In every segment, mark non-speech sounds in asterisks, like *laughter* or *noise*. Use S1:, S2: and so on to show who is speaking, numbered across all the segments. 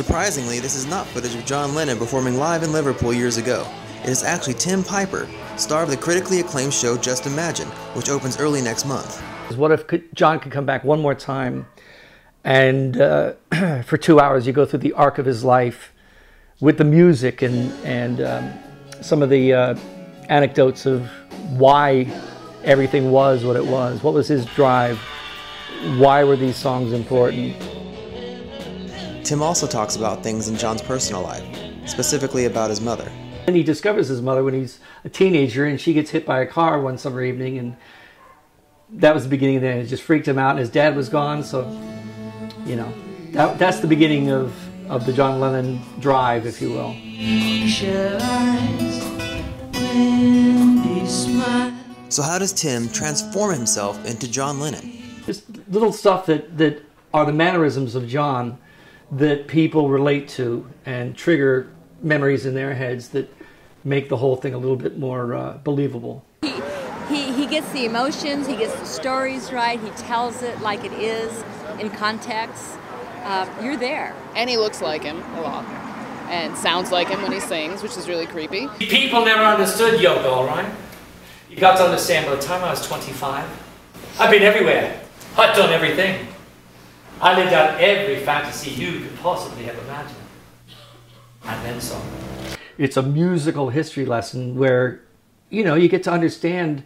S1: Surprisingly, this is not footage of John Lennon performing live in Liverpool years ago. It is actually Tim Piper, star of the critically acclaimed show Just Imagine, which opens early next month.
S2: What if John could come back one more time and uh, *clears throat* for two hours you go through the arc of his life with the music and, and um, some of the uh, anecdotes of why everything was what it was. What was his drive? Why were these songs important?
S1: Tim also talks about things in John's personal life, specifically about his mother.
S2: And he discovers his mother when he's a teenager and she gets hit by a car one summer evening and that was the beginning of the end. It just freaked him out and his dad was gone, so you know, that, that's the beginning of, of the John Lennon drive, if you will.
S1: So how does Tim transform himself into John Lennon?
S2: Just little stuff that, that are the mannerisms of John that people relate to and trigger memories in their heads that make the whole thing a little bit more uh, believable.
S3: He, he, he gets the emotions, he gets the stories right, he tells it like it is in context. Uh, you're there.
S4: And he looks like him a lot. And sounds like him when he sings, which is really creepy.
S5: People never understood Yoko, all right? You got to understand, by the time I was 25, I've been everywhere. I've done everything. I lived out every fantasy you could possibly have imagined. And then some.
S2: It's a musical history lesson where, you know, you get to understand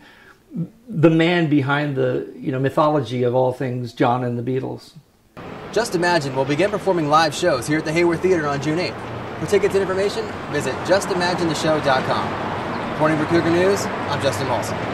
S2: the man behind the, you know, mythology of all things John and the Beatles.
S6: Just Imagine will begin performing live shows here at the Hayworth Theater on June 8th. For tickets and information, visit justimaginetheshow.com. Reporting for Cougar News, I'm Justin Molson.